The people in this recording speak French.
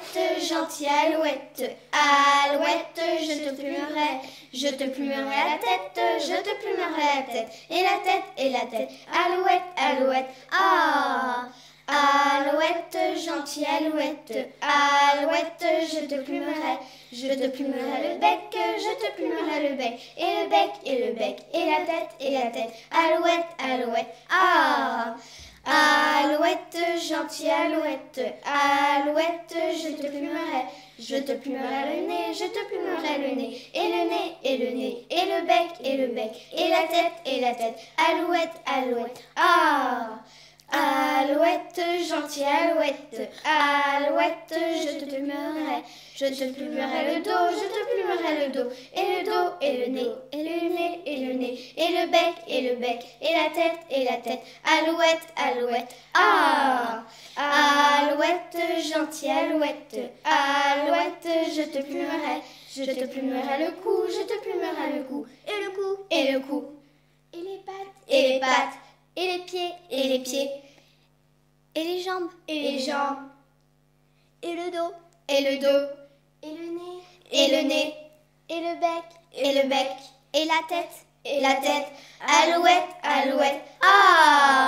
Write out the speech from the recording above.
Alouette, gentille alouette, alouette, je te plumerai, je te plumerai la tête, je te plumerai la tête, et la tête, et la tête, alouette, alouette, ah. Alouette, gentille alouette, alouette, je te plumerai, je te plumerai le bec, je te plumerai le bec, et le bec, et le bec, et la tête, et la tête, alouette, alouette, ah. Alouette, gentille alouette, alouette, je te plumerai, le nez, je te plumerai le nez, et le nez, et le nez, et le bec, et le bec, et la tête, et la tête, alouette, alouette, ah Alouette, gentille alouette, alouette, je te plumerai, je te plumerai le dos, je te plumerai le dos, et le dos, et le nez, et le nez, et le nez, et le bec, et le bec, et la tête, et la tête, alouette, alouette, ah Alouette, gentille alouette, je te plumerai, je te plumerai le cou, je te plumerai le cou, et le cou, et le cou, et les pattes, et les pattes, et les pieds, et les pieds, et les jambes, et les jambes, et le dos, et le dos, et le nez, et le nez, et le bec, et le bec, et la tête, et la tête, alouette, alouette, ah